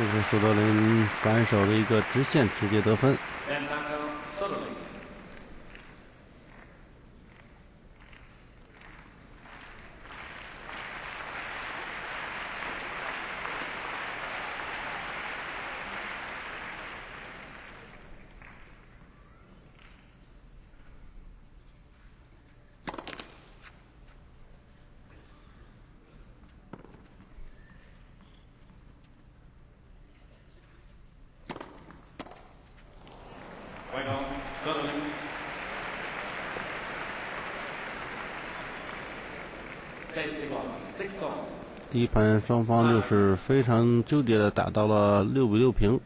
这是苏德林反手的一个直线，直接得分。Fandango Soderling. 外攻 Soderling. 这是个 six on。第一盘双方就是非常纠结的打到了六比六平。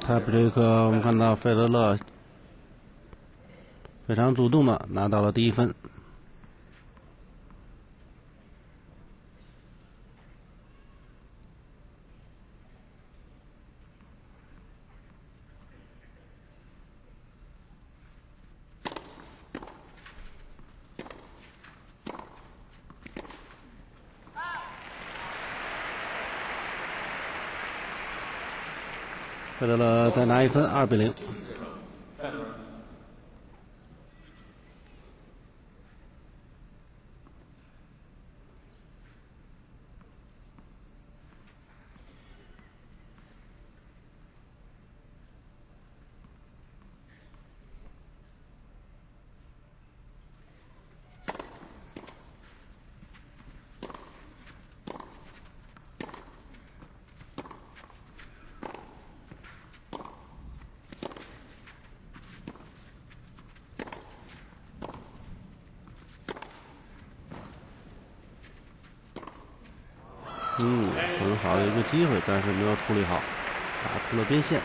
泰布雷克，我们看到费德勒非常主动的拿到了第一分。费德勒再拿一分，二比零。嗯，很好的一个机会，但是没有处理好，打出了边线。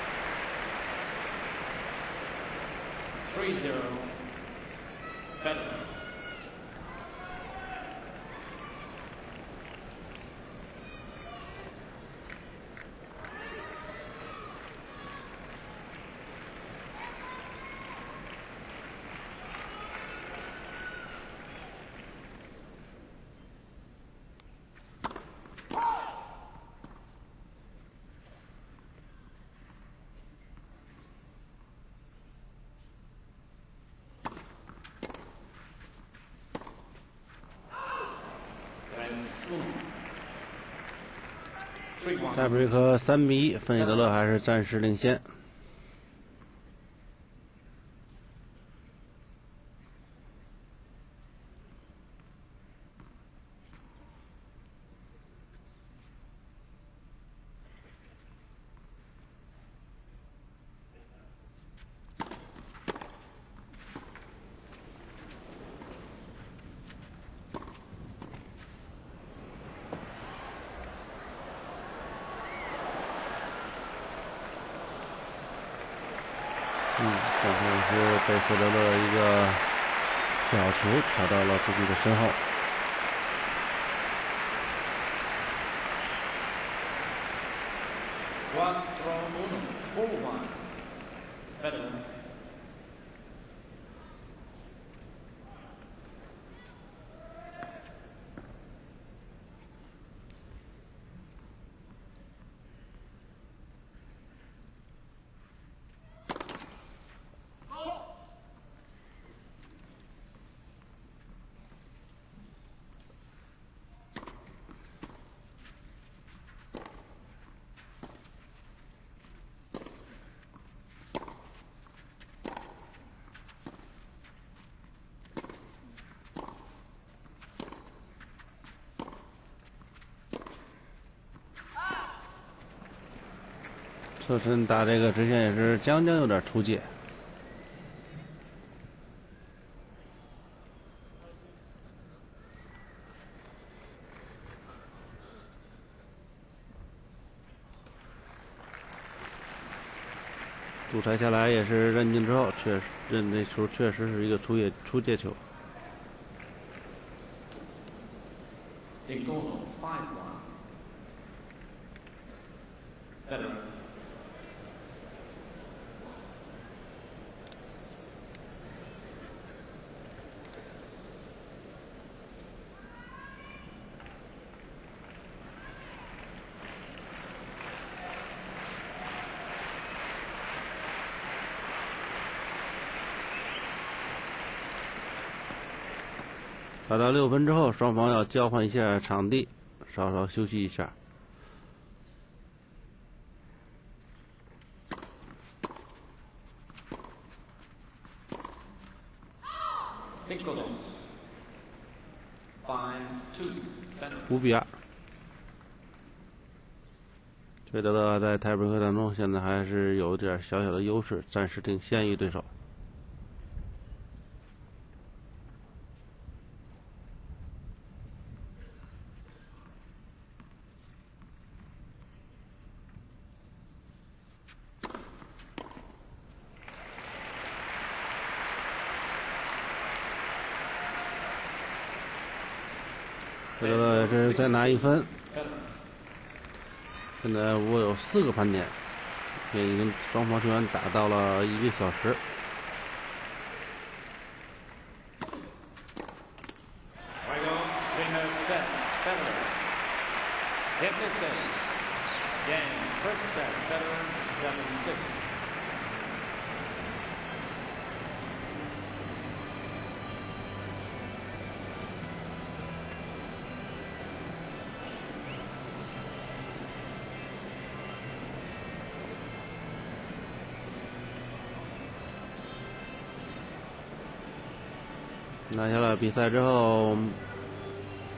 戴布瑞克三比一，费德勒还是暂时领先。嗯，刚才是被费德勒一个小球挑到了自己的身后。侧身打这个直线也是将将有点出界。主裁下来也是认定之后，确实认那球确实是一个出界出界球。打到六分之后，双方要交换一下场地，稍稍休息一下。五比二。费德勒在泰布瑞克当中现在还是有点小小的优势，暂时领先于对手。这个这是再拿一分，现在我有四个盘点，也已经双方球员打到了一个小时。拿下了比赛之后，